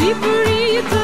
Vibrito